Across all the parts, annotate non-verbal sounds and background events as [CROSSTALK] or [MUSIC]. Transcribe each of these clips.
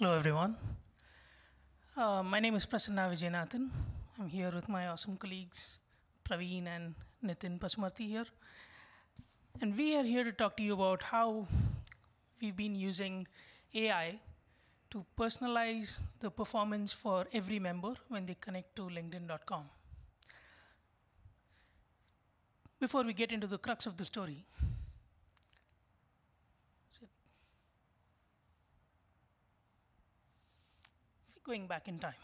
Hello, everyone. Uh, my name is Prasanna Vijayanathan. I'm here with my awesome colleagues, Praveen and Nitin Pasumarthy here. And we are here to talk to you about how we've been using AI to personalize the performance for every member when they connect to LinkedIn.com. Before we get into the crux of the story, going back in time.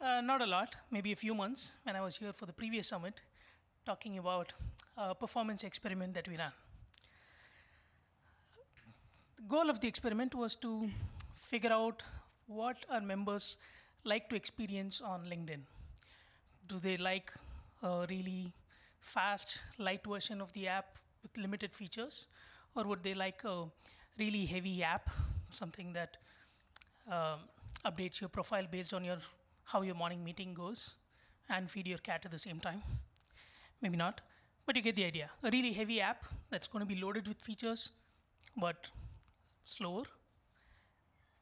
Uh, not a lot, maybe a few months when I was here for the previous summit talking about a performance experiment that we ran. The goal of the experiment was to figure out what our members like to experience on LinkedIn. Do they like a really fast, light version of the app with limited features? Or would they like a really heavy app, something that um, updates your profile based on your how your morning meeting goes and feed your cat at the same time. Maybe not, but you get the idea. A really heavy app that's going to be loaded with features, but slower,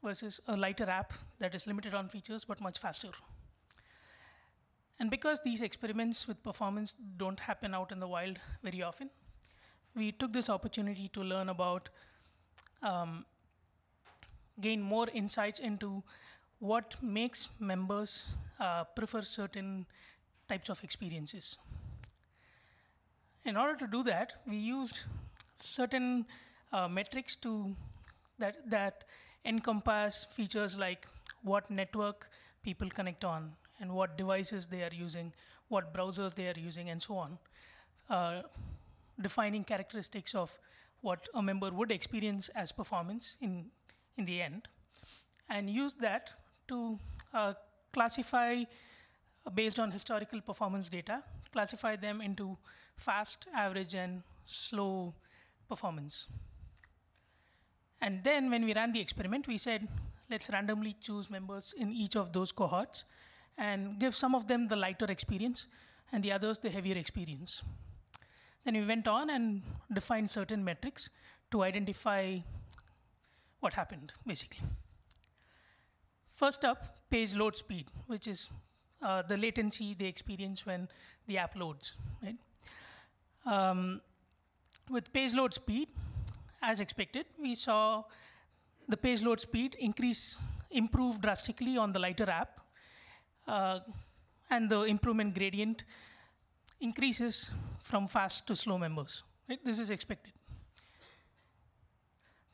versus a lighter app that is limited on features but much faster. And because these experiments with performance don't happen out in the wild very often, we took this opportunity to learn about um, gain more insights into what makes members uh, prefer certain types of experiences. In order to do that, we used certain uh, metrics to that that encompass features like what network people connect on and what devices they are using, what browsers they are using, and so on. Uh, defining characteristics of what a member would experience as performance in in the end, and use that to uh, classify based on historical performance data, classify them into fast, average, and slow performance. And then when we ran the experiment, we said, let's randomly choose members in each of those cohorts and give some of them the lighter experience and the others the heavier experience. Then we went on and defined certain metrics to identify what happened, basically. First up, page load speed, which is uh, the latency they experience when the app loads. Right? Um, with page load speed, as expected, we saw the page load speed increase, improve drastically on the lighter app, uh, and the improvement gradient increases from fast to slow members. Right? This is expected.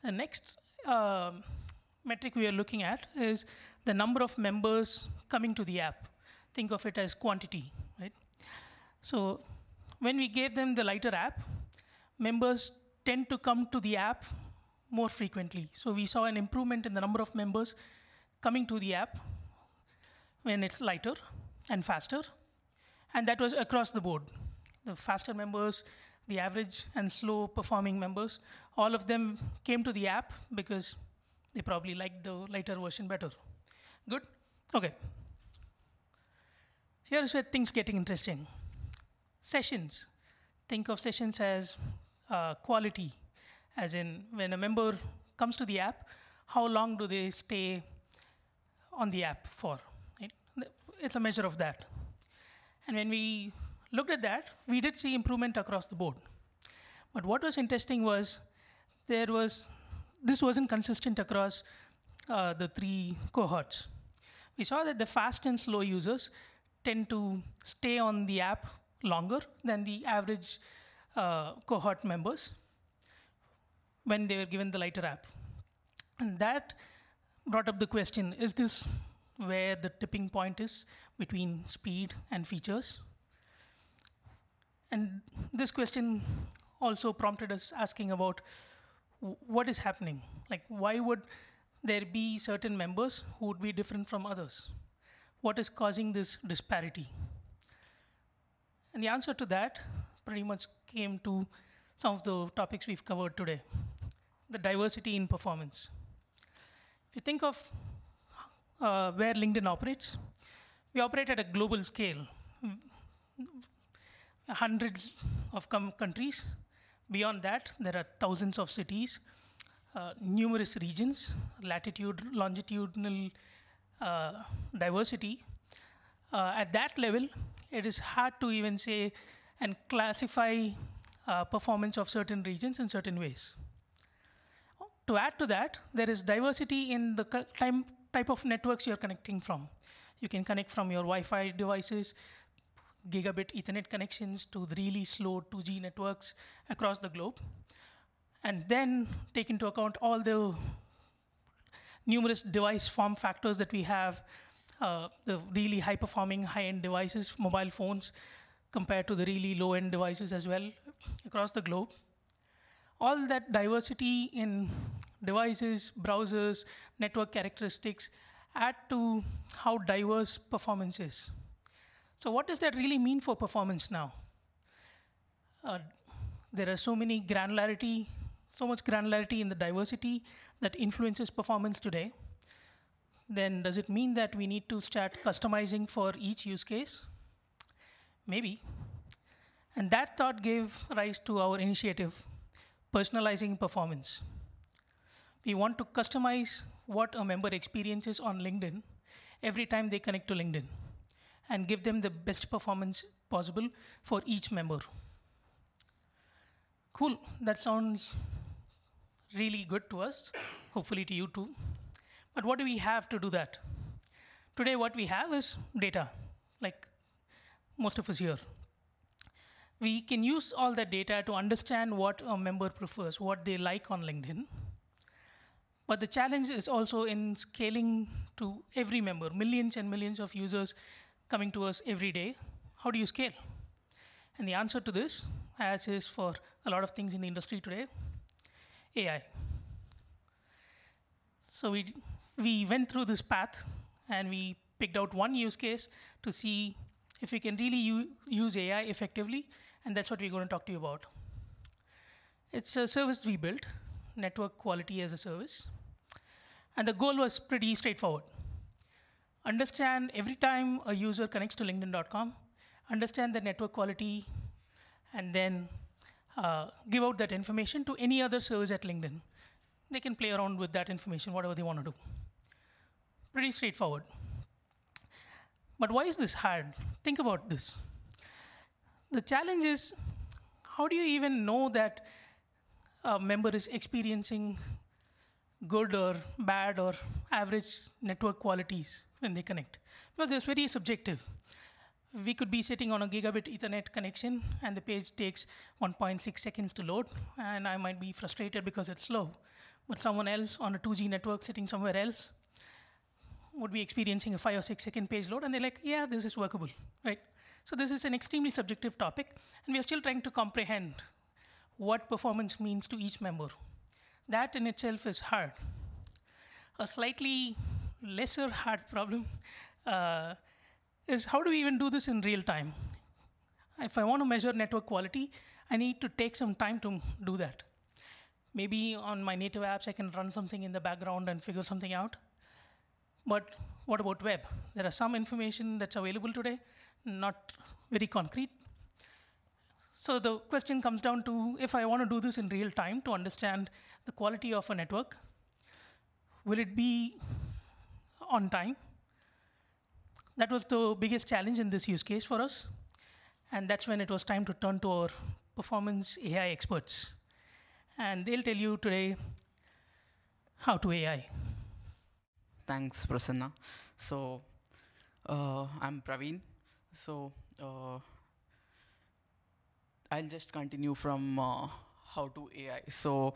The next uh, metric we are looking at is the number of members coming to the app. Think of it as quantity, right? So when we gave them the lighter app, members tend to come to the app more frequently. So we saw an improvement in the number of members coming to the app when it's lighter and faster. And that was across the board. The faster members the average and slow performing members, all of them came to the app because they probably liked the lighter version better. Good? Okay. Here's where things getting interesting. Sessions. Think of sessions as uh, quality, as in when a member comes to the app, how long do they stay on the app for? Right? It's a measure of that. And when we looked at that, we did see improvement across the board. But what was interesting was there was this wasn't consistent across uh, the three cohorts. We saw that the fast and slow users tend to stay on the app longer than the average uh, cohort members when they were given the lighter app. And that brought up the question, is this where the tipping point is between speed and features? And this question also prompted us asking about what is happening. Like, why would there be certain members who would be different from others? What is causing this disparity? And the answer to that pretty much came to some of the topics we've covered today the diversity in performance. If you think of uh, where LinkedIn operates, we operate at a global scale hundreds of countries. Beyond that, there are thousands of cities uh, numerous regions, latitude, longitudinal uh, diversity, uh, at that level, it is hard to even say and classify uh, performance of certain regions in certain ways. To add to that, there is diversity in the time, type of networks you're connecting from. You can connect from your Wi-Fi devices, gigabit Ethernet connections to the really slow 2G networks across the globe. And then take into account all the numerous device form factors that we have, uh, the really high performing high end devices, mobile phones, compared to the really low end devices as well across the globe. All that diversity in devices, browsers, network characteristics add to how diverse performance is. So what does that really mean for performance now? Uh, there are so many granularity, so much granularity in the diversity that influences performance today. Then does it mean that we need to start customizing for each use case? Maybe. And that thought gave rise to our initiative, personalizing performance. We want to customize what a member experiences on LinkedIn every time they connect to LinkedIn and give them the best performance possible for each member. Cool, that sounds really good to us, hopefully to you too. But what do we have to do that? Today, what we have is data, like most of us here. We can use all that data to understand what a member prefers, what they like on LinkedIn. But the challenge is also in scaling to every member, millions and millions of users coming to us every day. How do you scale? And the answer to this, as is for a lot of things in the industry today, AI. So we, we went through this path and we picked out one use case to see if we can really use AI effectively, and that's what we're going to talk to you about. It's a service we built, network quality as a service. And the goal was pretty straightforward. Understand every time a user connects to LinkedIn.com, understand the network quality, and then uh, give out that information to any other service at LinkedIn. They can play around with that information, whatever they want to do. Pretty straightforward. But why is this hard? Think about this. The challenge is, how do you even know that a member is experiencing good or bad or average network qualities when they connect? Because it's very subjective we could be sitting on a gigabit Ethernet connection and the page takes 1.6 seconds to load, and I might be frustrated because it's slow. But someone else on a 2G network sitting somewhere else would be experiencing a five or six second page load, and they're like, yeah, this is workable, right? So this is an extremely subjective topic, and we are still trying to comprehend what performance means to each member. That in itself is hard. A slightly lesser hard problem uh, is how do we even do this in real time? If I want to measure network quality, I need to take some time to do that. Maybe on my native apps, I can run something in the background and figure something out. But what about web? There are some information that's available today, not very concrete. So the question comes down to if I want to do this in real time to understand the quality of a network, will it be on time? that was the biggest challenge in this use case for us. And that's when it was time to turn to our performance AI experts. And they'll tell you today how to AI. Thanks, Prasanna. So uh, I'm Praveen. So uh, I'll just continue from uh, how to AI. So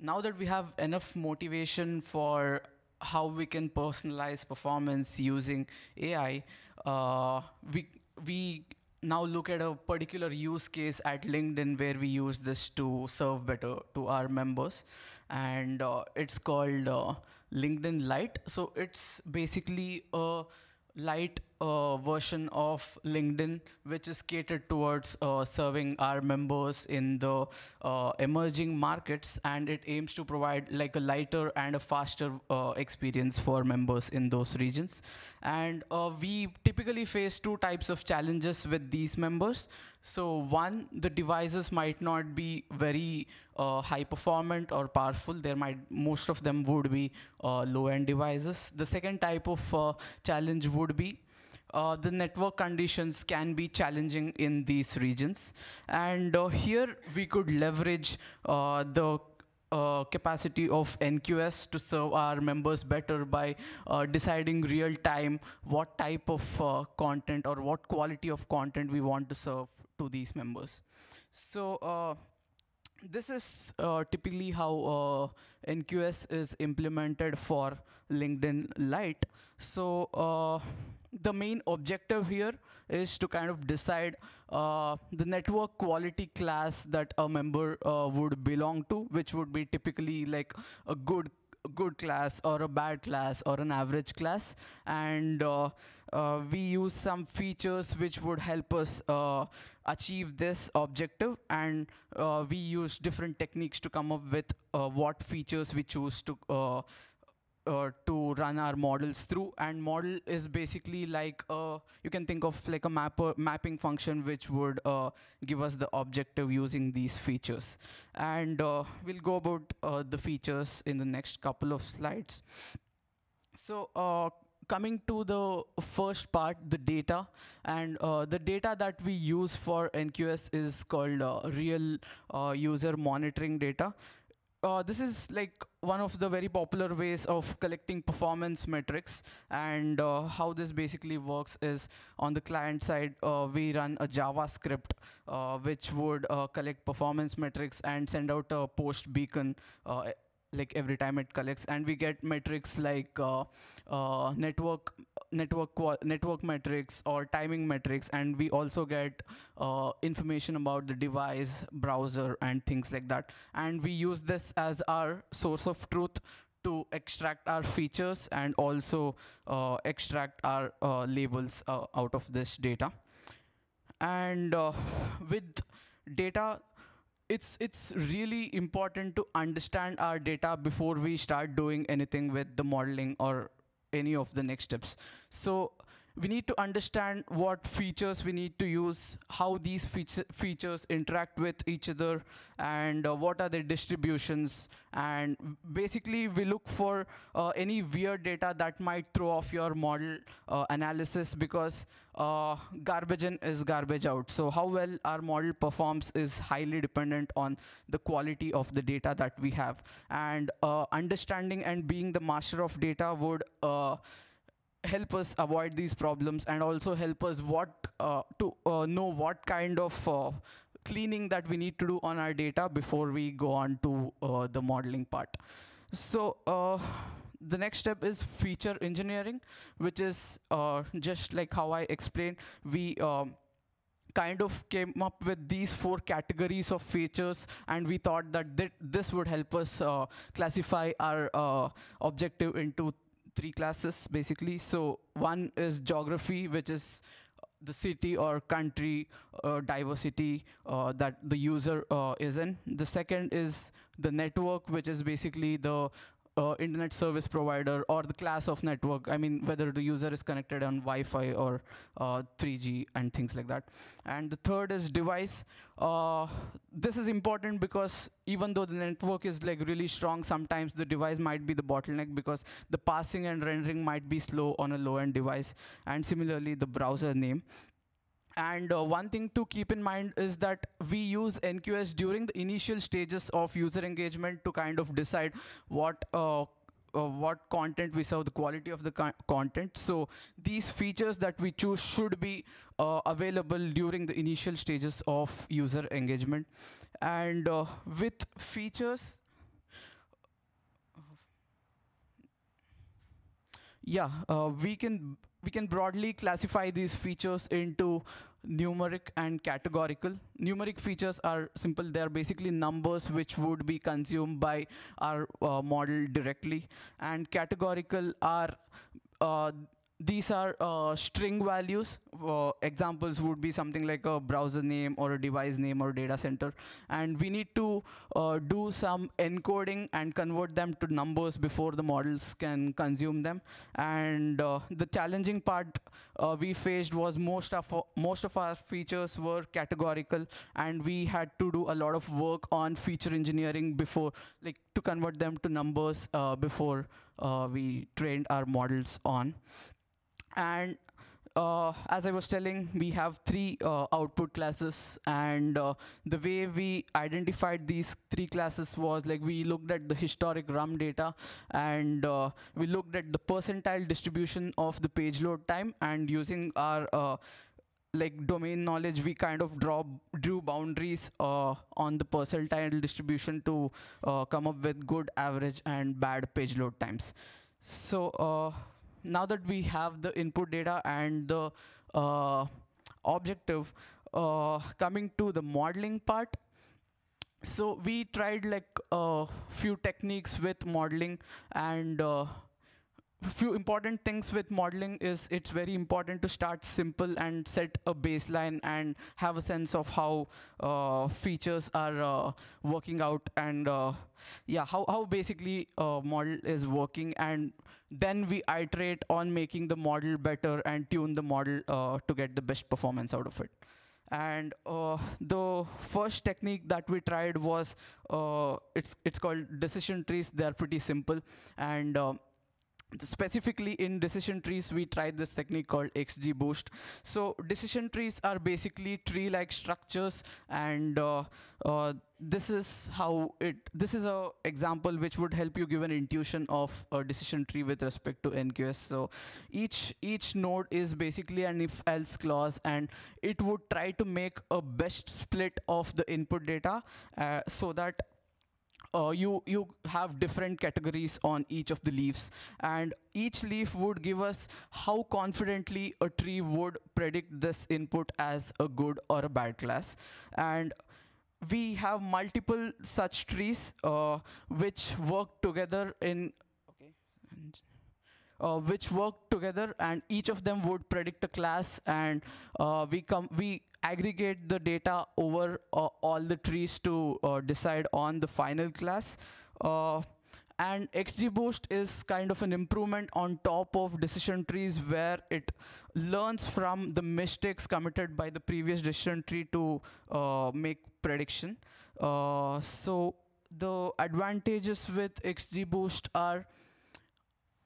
now that we have enough motivation for how we can personalize performance using AI, uh, we, we now look at a particular use case at LinkedIn where we use this to serve better to our members. And uh, it's called uh, LinkedIn Lite. So it's basically a light uh, version of LinkedIn, which is catered towards uh, serving our members in the uh, emerging markets, and it aims to provide like a lighter and a faster uh, experience for members in those regions. And uh, we typically face two types of challenges with these members. So one, the devices might not be very uh, high performant or powerful. There might, most of them would be uh, low end devices. The second type of uh, challenge would be uh, the network conditions can be challenging in these regions. And uh, here we could leverage uh, the uh, capacity of NQS to serve our members better by uh, deciding real time what type of uh, content or what quality of content we want to serve to these members. So uh, this is uh, typically how uh, NQS is implemented for LinkedIn Lite. So the main objective here is to kind of decide uh, the network quality class that a member uh, would belong to, which would be typically like a good good class or a bad class or an average class. And uh, uh, we use some features which would help us uh, achieve this objective. And uh, we use different techniques to come up with uh, what features we choose to uh, to run our models through. And model is basically like uh, you can think of like a mapper mapping function which would uh, give us the objective using these features. And uh, we'll go about the features in the next couple of slides. So coming to the first part the data. And uh, the data that we use for NQS is called uh, real uh, user monitoring data uh, this is like one of the very popular ways of collecting performance metrics. And uh, how this basically works is on the client side uh, we run a javascript uh, which would uh, collect performance metrics and send out a post beacon uh, like every time it collects. And we get metrics like network network network metrics or timing metrics and we also get uh, information about the device browser and things like that. And we use this as our source of truth to extract our features and also uh, extract our uh, labels uh, out of this data. And with data it's it's really important to understand our data before we start doing anything with the modeling or any of the next steps. So we need to understand what features we need to use, how these feature features interact with each other, and uh, what are their distributions. And basically, we look for uh, any weird data that might throw off your model uh, analysis because uh, garbage in is garbage out. So how well our model performs is highly dependent on the quality of the data that we have. And uh, understanding and being the master of data would uh, help us avoid these problems and also help us what uh, to uh, know what kind of uh, cleaning that we need to do on our data before we go on to uh, the modeling part. So uh, the next step is feature engineering, which is uh, just like how I explained, we um, kind of came up with these four categories of features and we thought that th this would help us uh, classify our uh, objective into three classes basically. So one is geography, which is the city or country uh, diversity uh, that the user uh, is in. The second is the network, which is basically the uh, internet service provider or the class of network. I mean, whether the user is connected on Wi-Fi or uh, 3G and things like that. And the third is device. Uh, this is important because even though the network is like really strong, sometimes the device might be the bottleneck because the passing and rendering might be slow on a low-end device. And similarly, the browser name. And uh, one thing to keep in mind is that we use NQS during the initial stages of user engagement to kind of decide what uh, uh, what content we serve, the quality of the co content. So these features that we choose should be uh, available during the initial stages of user engagement. And uh, with features, yeah, uh, we can we can broadly classify these features into numeric and categorical. Numeric features are simple. They are basically numbers which would be consumed by our uh, model directly. And categorical are uh, these are uh, string values. Uh, examples would be something like a browser name or a device name or data center. And we need to uh, do some encoding and convert them to numbers before the models can consume them. And uh, the challenging part uh, we faced was most of, most of our features were categorical and we had to do a lot of work on feature engineering before, like to convert them to numbers uh, before we trained our models on. And uh, as I was telling, we have three uh, output classes, and uh, the way we identified these three classes was like we looked at the historic RUM data, and uh, we looked at the percentile distribution of the page load time, and using our uh, like domain knowledge, we kind of draw drew boundaries uh, on the percentile distribution to come up with good average and bad page load times. So now that we have the input data and the uh, objective, uh, coming to the modeling part, so we tried like a few techniques with modeling and uh, few important things with modeling is it's very important to start simple and set a baseline and have a sense of how uh, features are uh, working out and uh, yeah how, how basically a model is working and then we iterate on making the model better and tune the model uh, to get the best performance out of it. And uh, the first technique that we tried was uh, it's it's called decision trees. They are pretty simple and specifically in decision trees, we tried this technique called XGBoost. So decision trees are basically tree-like structures, and uh, uh, this is how it. This is a example which would help you give an intuition of a decision tree with respect to NQS. So each each node is basically an if-else clause, and it would try to make a best split of the input data uh, so that uh, you, you have different categories on each of the leaves. And each leaf would give us how confidently a tree would predict this input as a good or a bad class. And we have multiple such trees uh, which work together in okay, uh, which work together and each of them would predict a class and uh, we come we aggregate the data over uh, all the trees to uh, decide on the final class. Uh, and XGBoost is kind of an improvement on top of decision trees where it learns from the mistakes committed by the previous decision tree to uh, make prediction. Uh, so the advantages with XGBoost are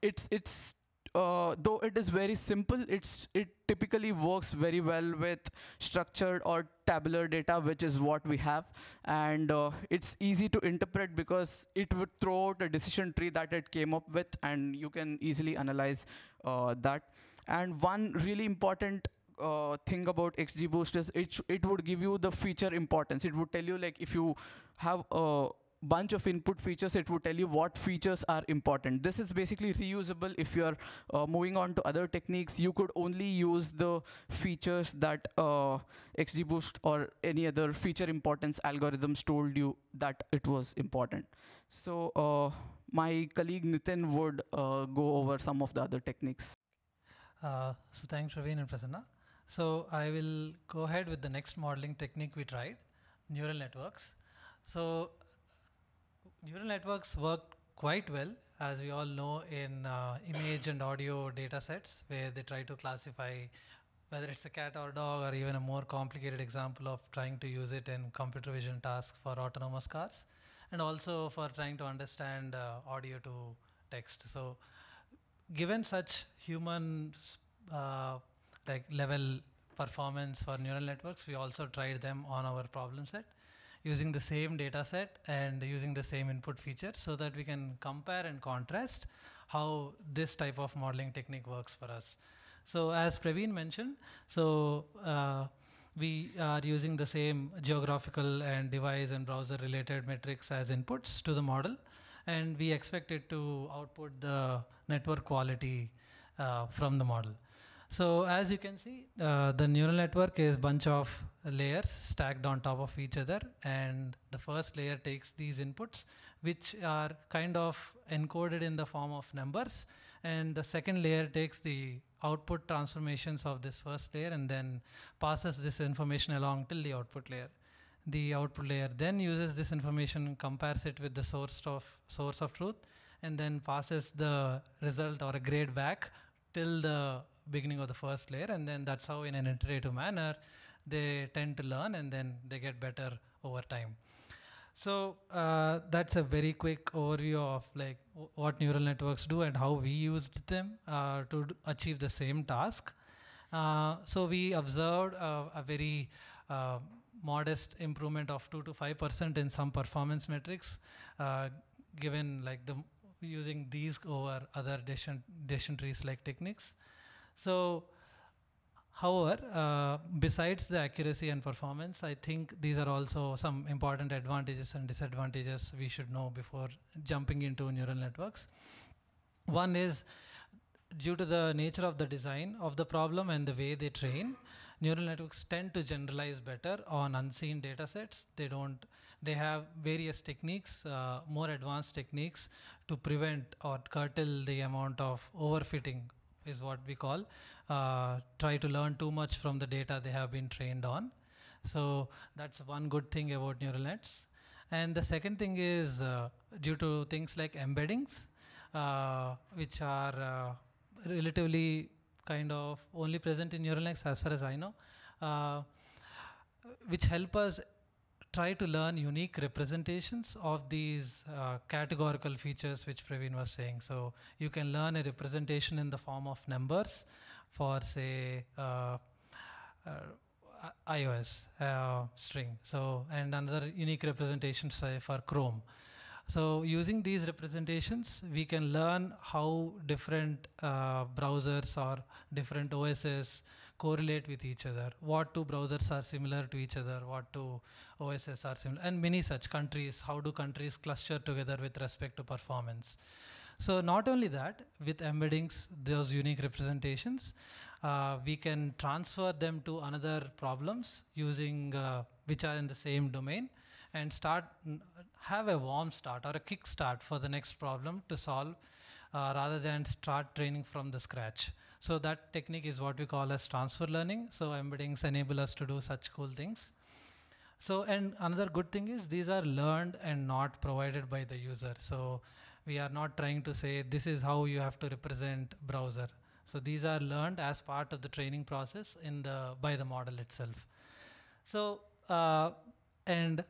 it's it's uh, though it is very simple, it's it typically works very well with structured or tabular data, which is what we have. And uh, it's easy to interpret because it would throw out a decision tree that it came up with, and you can easily analyze uh, that. And one really important uh, thing about XGBoost is it, it would give you the feature importance. It would tell you like if you have a bunch of input features, it would tell you what features are important. This is basically reusable. If you're uh, moving on to other techniques, you could only use the features that uh, XGBoost or any other feature importance algorithms told you that it was important. So uh, my colleague Nitin would uh, go over some of the other techniques. Uh, so thanks, Praveen and Prasanna. So I will go ahead with the next modeling technique we tried, neural networks. So neural networks work quite well, as we all know, in uh, image and audio data sets, where they try to classify whether it's a cat or dog, or even a more complicated example of trying to use it in computer vision tasks for autonomous cars, and also for trying to understand uh, audio to text. So, given such human uh, like level performance for neural networks, we also tried them on our problem set using the same data set and using the same input feature so that we can compare and contrast how this type of modeling technique works for us. So as Praveen mentioned, so uh, we are using the same geographical and device and browser related metrics as inputs to the model and we expect it to output the network quality uh, from the model. So as you can see, uh, the neural network is bunch of layers stacked on top of each other. And the first layer takes these inputs, which are kind of encoded in the form of numbers. And the second layer takes the output transformations of this first layer and then passes this information along till the output layer. The output layer then uses this information, compares it with the source of source of truth, and then passes the result or a grade back till the beginning of the first layer, and then that's how, in an iterative manner, they tend to learn and then they get better over time. So uh, that's a very quick overview of like what neural networks do and how we used them uh, to achieve the same task. Uh, so we observed a very uh, modest improvement of two to five percent in some performance metrics, uh, given like the using these over other decision, decision trees like techniques. So However, uh, besides the accuracy and performance, I think these are also some important advantages and disadvantages we should know before jumping into neural networks. One is due to the nature of the design of the problem and the way they train, neural networks tend to generalize better on unseen data sets. They don't, they have various techniques, uh, more advanced techniques to prevent or curtail the amount of overfitting is what we call uh, try to learn too much from the data they have been trained on. So that's one good thing about neural nets. And the second thing is uh, due to things like embeddings, uh, which are uh, relatively kind of only present in neural nets as far as I know, uh, which help us try to learn unique representations of these uh, categorical features which Praveen was saying. So you can learn a representation in the form of numbers for say uh, uh, iOS uh, string. So and another unique representation say for Chrome. So using these representations, we can learn how different uh, browsers or different OSs correlate with each other. What two browsers are similar to each other, what two OSs are similar, and many such countries. How do countries cluster together with respect to performance? So not only that, with embeddings, those unique representations, uh, we can transfer them to another problems using uh, which are in the same domain and start have a warm start or a kick start for the next problem to solve uh, rather than start training from the scratch. So that technique is what we call as transfer learning. So embeddings enable us to do such cool things. So and another good thing is these are learned and not provided by the user. So we are not trying to say this is how you have to represent browser. So these are learned as part of the training process in the by the model itself. So uh, and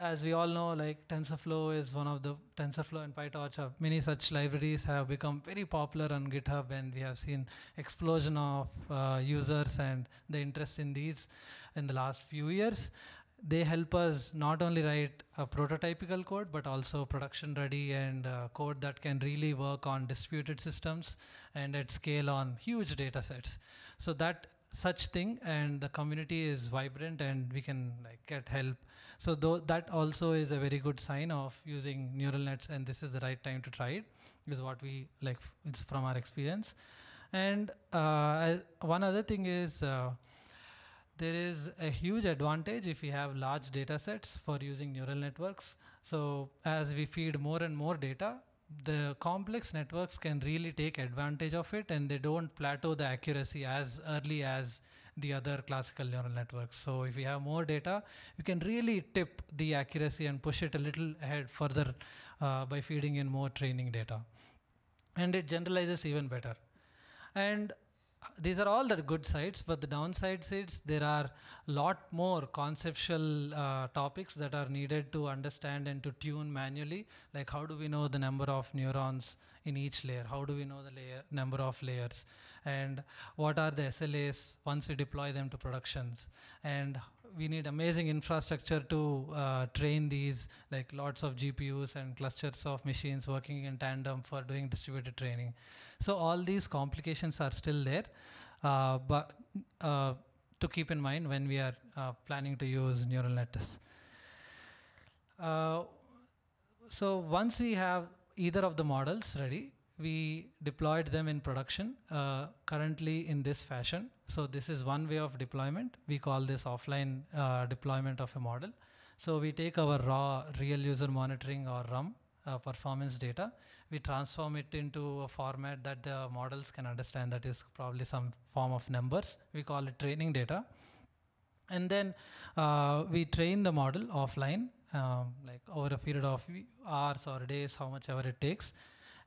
as we all know, like TensorFlow is one of the TensorFlow and PyTorch. Uh, many such libraries have become very popular on GitHub, and we have seen explosion of uh, users and the interest in these in the last few years. They help us not only write a prototypical code, but also production ready and uh, code that can really work on distributed systems and at scale on huge data sets. So that such thing and the community is vibrant and we can like get help. So that also is a very good sign of using neural nets and this is the right time to try it is what we like it's from our experience. And uh, one other thing is uh, there is a huge advantage if we have large data sets for using neural networks. So as we feed more and more data the complex networks can really take advantage of it and they don't plateau the accuracy as early as the other classical neural networks. So if we have more data, we can really tip the accuracy and push it a little ahead further uh, by feeding in more training data. And it generalizes even better. And these are all the good sides, but the downside sides, there are a lot more conceptual uh, topics that are needed to understand and to tune manually. Like how do we know the number of neurons in each layer? How do we know the layer, number of layers? And what are the SLAs once we deploy them to productions? And we need amazing infrastructure to uh, train these, like lots of GPUs and clusters of machines working in tandem for doing distributed training. So all these complications are still there, uh, but uh, to keep in mind when we are uh, planning to use neural nets. Uh, so once we have either of the models ready, we deployed them in production uh, currently in this fashion. So this is one way of deployment. We call this offline uh, deployment of a model. So we take our raw real user monitoring or RUM uh, performance data. We transform it into a format that the models can understand. That is probably some form of numbers. We call it training data. And then uh, we train the model offline, um, like over a period of hours or days, how much ever it takes.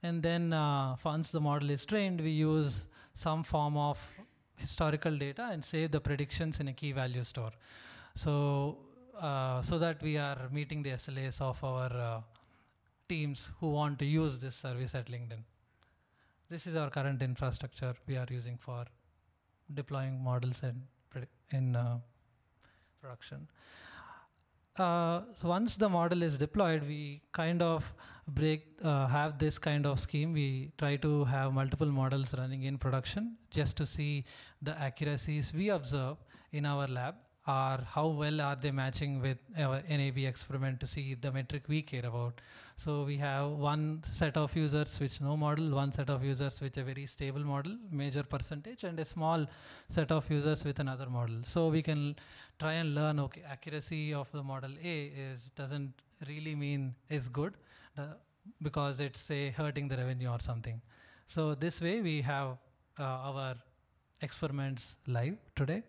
And then uh, once the model is trained, we use some form of historical data and save the predictions in a key value store. So, uh, so that we are meeting the SLAs of our uh, teams who want to use this service at LinkedIn. This is our current infrastructure we are using for deploying models in, in uh, production. Uh, so once the model is deployed, we kind of break uh, have this kind of scheme. We try to have multiple models running in production just to see the accuracies we observe in our lab are how well are they matching with our NAB experiment to see the metric we care about. So we have one set of users which no model, one set of users with a very stable model, major percentage, and a small set of users with another model. So we can try and learn, okay, accuracy of the model A is doesn't really mean is good uh, because it's say hurting the revenue or something. So this way we have uh, our experiments live today.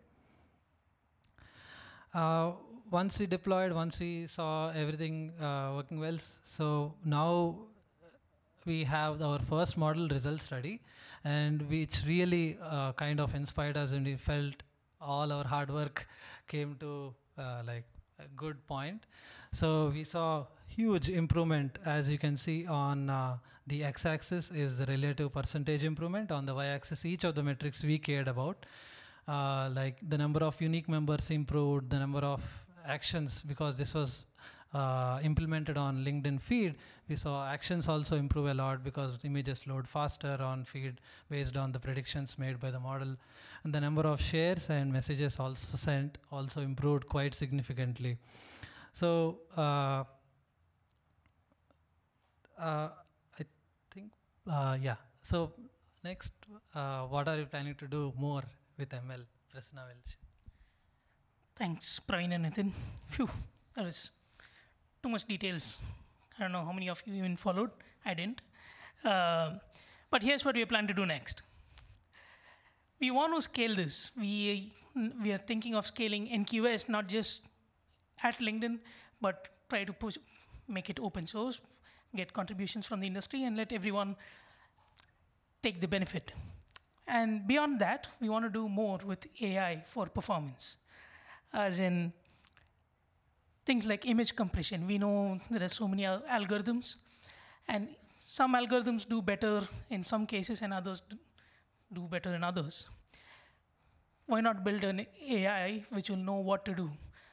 Uh, once we deployed, once we saw everything uh, working well, so now we have our first model results ready, and which really uh, kind of inspired us, and we felt all our hard work came to uh, like a good point. So we saw huge improvement, as you can see on uh, the x-axis is the relative percentage improvement. On the y-axis, each of the metrics we cared about uh, like the number of unique members improved, the number of actions, because this was uh, implemented on LinkedIn feed, we saw actions also improve a lot because images load faster on feed based on the predictions made by the model. And the number of shares and messages also sent also improved quite significantly. So uh, uh, I think, uh, yeah. So next, uh, what are you planning to do more with ML, Prasanna Welch. Thanks, Praveen and Nitin. Phew, that was too much details. I don't know how many of you even followed. I didn't. Uh, but here's what we plan to do next. We want to scale this. We, we are thinking of scaling NQS not just at LinkedIn, but try to push, make it open source, get contributions from the industry, and let everyone take the benefit. And beyond that, we want to do more with AI for performance, as in things like image compression. We know there are so many al algorithms, and some algorithms do better in some cases, and others do better in others. Why not build an AI which will know what to do,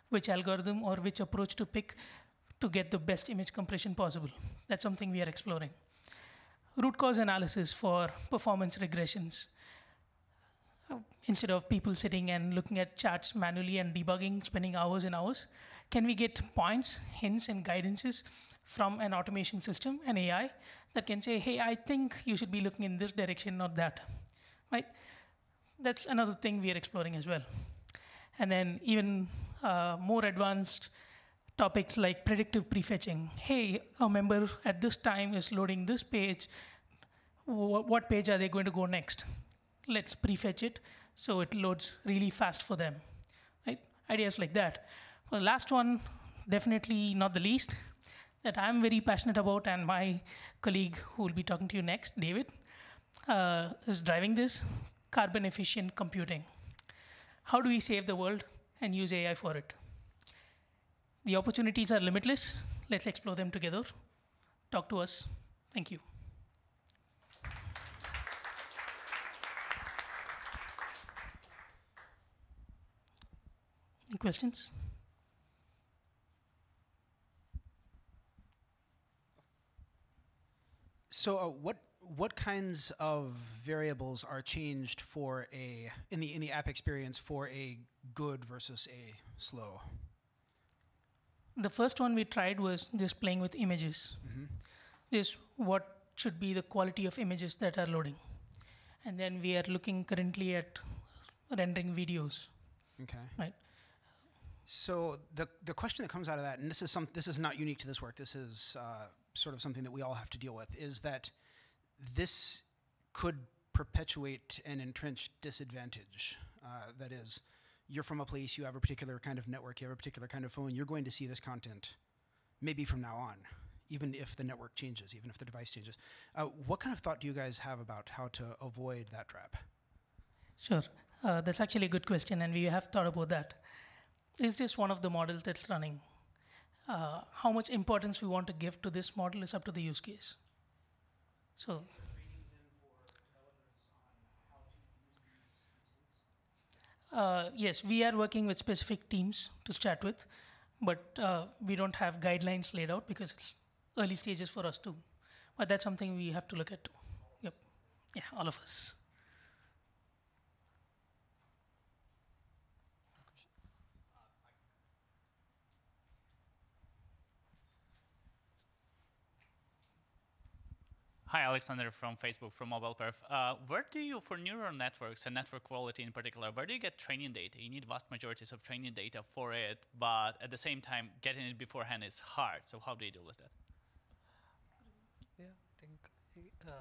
which algorithm or which approach to pick to get the best image compression possible? That's something we are exploring. Root cause analysis for performance regressions instead of people sitting and looking at charts manually and debugging, spending hours and hours, can we get points, hints, and guidances from an automation system, an AI, that can say, hey, I think you should be looking in this direction, not that, right? That's another thing we are exploring as well. And then even uh, more advanced topics like predictive prefetching. Hey, a member at this time is loading this page. What page are they going to go next? Let's prefetch it so it loads really fast for them. Right? Ideas like that. Well, the last one, definitely not the least, that I'm very passionate about, and my colleague who will be talking to you next, David, uh, is driving this carbon efficient computing. How do we save the world and use AI for it? The opportunities are limitless. Let's explore them together. Talk to us. Thank you. Any questions? So, uh, what what kinds of variables are changed for a in the in the app experience for a good versus a slow? The first one we tried was just playing with images. Mm-hmm. Just what should be the quality of images that are loading, and then we are looking currently at rendering videos. Okay. Right. So the the question that comes out of that, and this is some this is not unique to this work. This is uh, sort of something that we all have to deal with, is that this could perpetuate an entrenched disadvantage. Uh, that is, you're from a place, you have a particular kind of network, you have a particular kind of phone, you're going to see this content maybe from now on, even if the network changes, even if the device changes. Uh, what kind of thought do you guys have about how to avoid that trap? Sure. Uh, that's actually a good question, and we have thought about that. Is this one of the models that's running? Uh, how much importance we want to give to this model is up to the use case. So, uh, yes, we are working with specific teams to start with, but uh, we don't have guidelines laid out because it's early stages for us too. But that's something we have to look at too. Yep. Yeah, all of us. Hi, Alexander from Facebook, from MobilePerf. Uh, where do you, for neural networks and network quality in particular, where do you get training data? You need vast majorities of training data for it, but at the same time, getting it beforehand is hard. So how do you deal with that? Yeah, I think. Uh,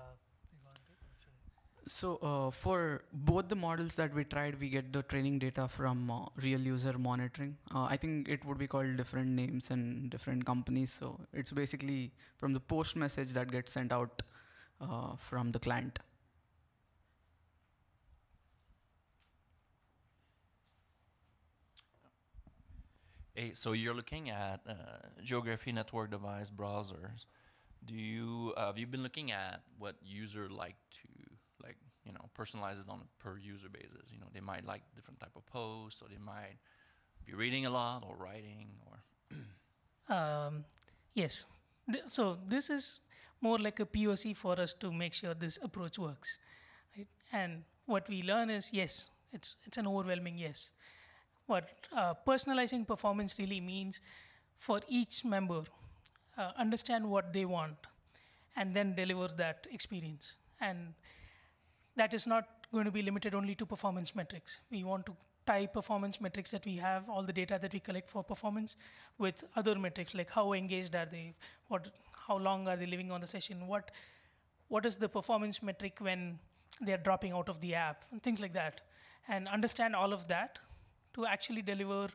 you want it or should I? So uh, for both the models that we tried, we get the training data from uh, real user monitoring. Uh, I think it would be called different names and different companies. So it's basically from the post message that gets sent out uh, from the client. Hey, so you're looking at uh, geography network device browsers. Do you uh, have you been looking at what user like to like you know personalize it on a per user basis? You know they might like different type of posts, or they might be reading a lot or writing or Um, yes. Th- so this is more like a POC for us to make sure this approach works, right? And what we learn is yes, it's it's an overwhelming yes. What uh, personalizing performance really means for each member, uh, understand what they want, and then deliver that experience. And that is not going to be limited only to performance metrics. We want to tie performance metrics that we have, all the data that we collect for performance, with other metrics like how engaged are they, what, how long are they living on the session, what, what is the performance metric when they are dropping out of the app, and things like that, and understand all of that to actually deliver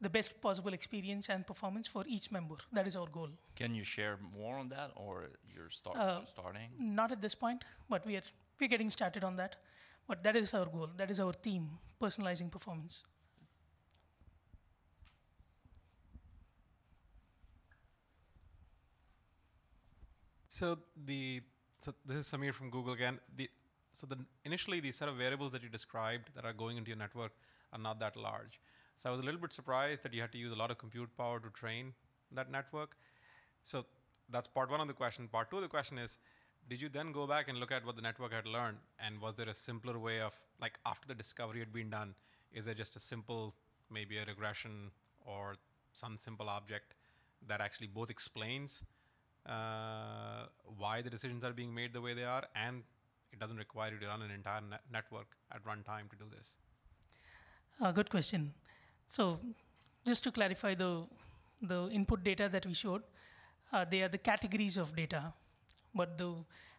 the best possible experience and performance for each member. That is our goal. can you share more on that, or you're start, Uh, starting? Not at this point, but we are we're getting started on that. But that is our goal. That is our theme: personalizing performance. So the so this is Samir from Google again. The so the initially the set of variables that you described that are going into your network are not that large. So I was a little bit surprised that you had to use a lot of compute power to train that network. So that's part one of the question. Part two of the question is, did you then go back and look at what the network had learned, and was there a simpler way of like after the discovery had been done, is there just a simple maybe a regression or some simple object that actually both explains uh, why the decisions are being made the way they are, and it doesn't require you to run an entire net network at runtime to do this. Uh, good question. So, just to clarify the the input data that we showed, uh, they are the categories of data, but the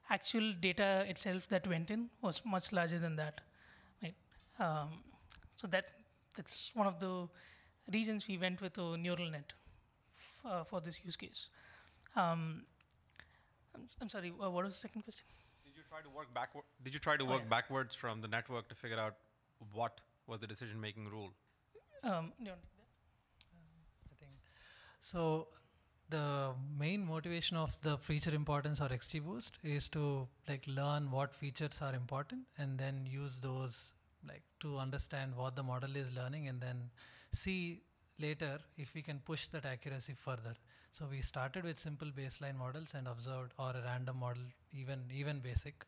actual data itself that went in was much larger than that, right? Um, so that that's one of the reasons we went with a neural net f- uh, for this use case. Um, I'm, I'm sorry. Uh, what was the second question? Did you try to work backward? Did you try to Oh, work yeah. backwards from the network to figure out what was the decision-making rule? Um, you want to take that? I think so. The main motivation of the feature importance or XGBoost is to like learn what features are important and then use those like to understand what the model is learning and then see later if we can push that accuracy further. So we started with simple baseline models and observed or a random model, even even basic,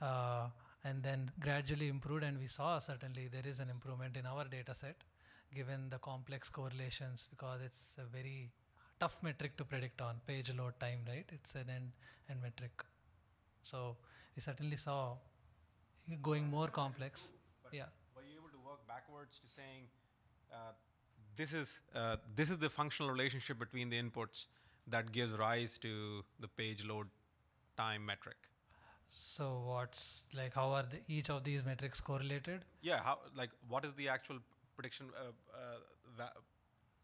uh, and then gradually improved. And we saw certainly there is an improvement in our data set given the complex correlations because it's a very tough metric to predict on page load time, right? It's an end, end metric. So we certainly saw going more complex. Yeah. Were you able to work backwards to saying uh, this is uh, this is the functional relationship between the inputs, that gives rise to the page load time metric. So what's like how are the, each of these metrics correlated? Yeah, how like what is the actual prediction uh, uh, va-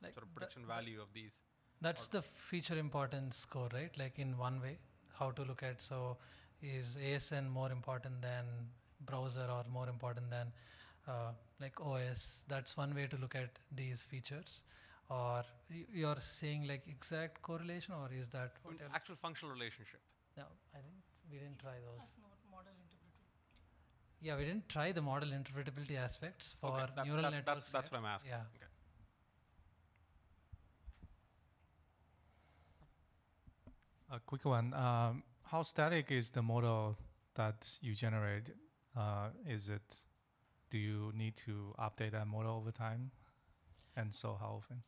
Like sort of the- prediction value of these? That's the feature importance score, right? Like in one way, how to look at so is ASN more important than browser or more important than uh, like OS? That's one way to look at these features. Or you're saying like exact correlation, or is that I mean, actual functional relationship. No, I think we didn't try those. Yeah, we didn't try the model interpretability aspects for Okay, that- neural that- networks. That's, that's what I'm asking. Yeah. Okay. A quick one. Um, how static is the model that you generate? Uh, is it? Do you need to update that model over time? And so, how often?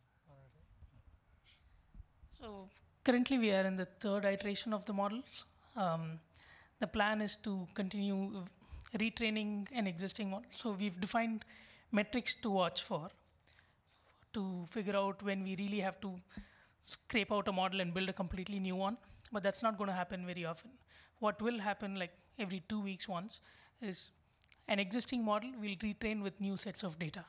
So currently we are in the third iteration of the models. Um, the plan is to continue retraining an existing model. So we've defined metrics to watch for to figure out when we really have to scrape out a model and build a completely new one. But that's not going to happen very often. What will happen, like every two weeks once, is an existing model will retrain with new sets of data.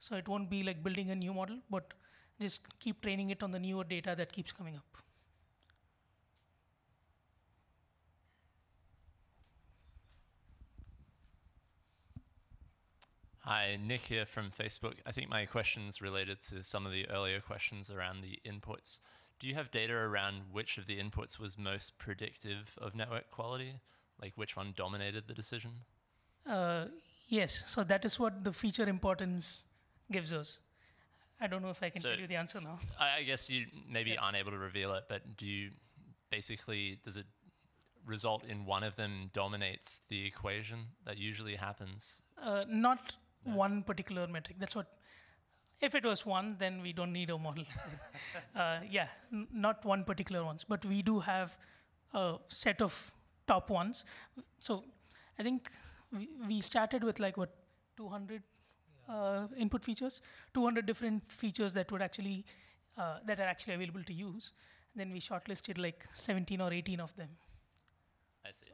So it won't be like building a new model, but just keep training it on the newer data that keeps coming up. Hi, Nick here from Facebook. I think my question's related to some of the earlier questions around the inputs. Do you have data around which of the inputs was most predictive of network quality? Like which one dominated the decision? Uh, yes, so that is what the feature importance gives us. I don't know if I can So tell you the answer now. I, I guess you maybe Yeah. aren't able to reveal it, but do you basically, does it result in one of them dominates the equation that usually happens? Uh, not No. one particular metric. That's what. If it was one, then we don't need a model. [LAUGHS] uh, yeah, not one particular ones, but we do have a set of top ones. So I think we, we started with like what 200 uh, input features, 200 different features that would actually uh, that are actually available to use. Then we shortlisted like 17 or 18 of them. I see.